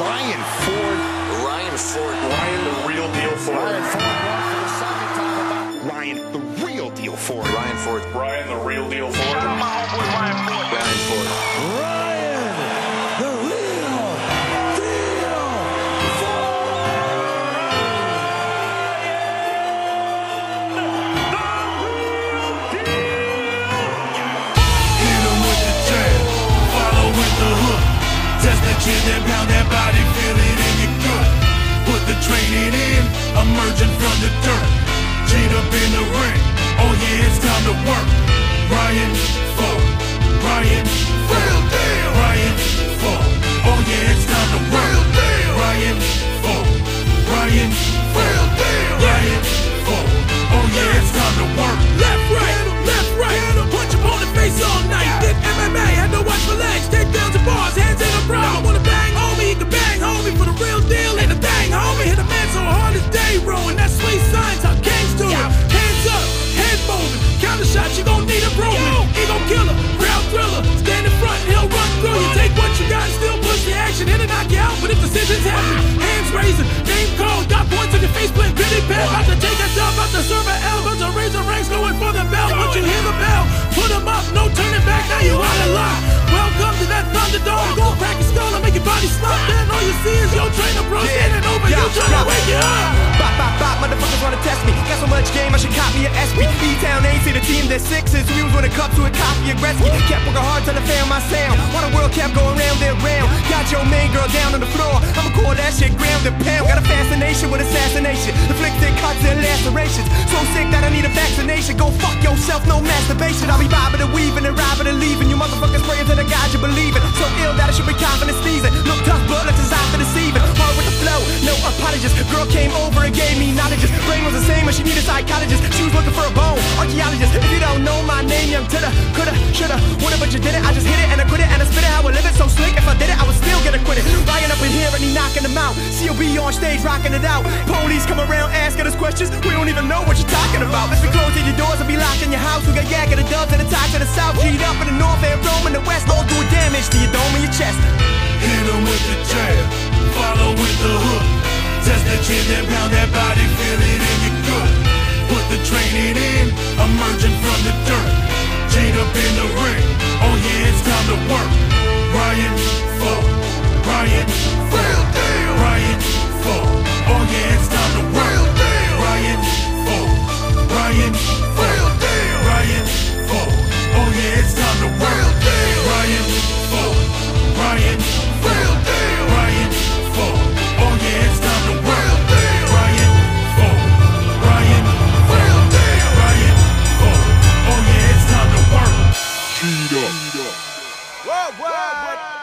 Ryan Ford. Ryan Ford. Ryan, the real deal Ford. Ryan Ford won for the second time about Ryan, the real deal Ford. Ryan Ford. Ryan, the real deal Ford. Ryan Ford. Ryan, the real deal Hit 'em with the jab, follow with the hook. Test the chin and pound that training in, emerging from the dirt. Cheat up in the ring, oh yeah, it's time to work. Ryan Ford, Ryan Real deal. Ryan Ford, oh yeah, it's time to work. Real deal. Ryan Ford, Ryan Bop, bop, bop, motherfuckers wanna test me. Got so much game, I should copy a SB. E-Town ain't see the team, they're sixes. We was with a cup to a copy of Gretzky. Kept working hard till I found my sound. While the world kept going round and round. Got your main girl down on the floor. I'ma call that shit ground and pound. Got a fascination with assassination. Inflicting cuts and lacerations. So sick that I need a vaccination. Go fuck yourself, no masturbation. I'll be bobbing and weaving and robbing and leaving. You motherfuckers Girl came over and gave me knowledge. Brain was the same, but she needed psychologist. She was looking for a bone, archaeologist. If you don't know my name, young Titter, coulda, shoulda, woulda, but you did it. I just hit it and I quit it and I spit it how I live it. So slick, if I did it, I would still get acquitted. Ryan up in here and he knocking them out. COB on stage, rocking it out. Police come around asking us questions. We don't even know what you're talking about. Let's be closing your doors and be locked in your house. We got yak of the dubs and the top to the south. Heat up in the north and Rome in the west. All doing damage to your dome and your chest. Hit Hit 'em with the jab, follow with the hook. Test the chin and pound that body, feel it in your gut. Put the training in, emerging from the dirt. Cheat up. Worldwide.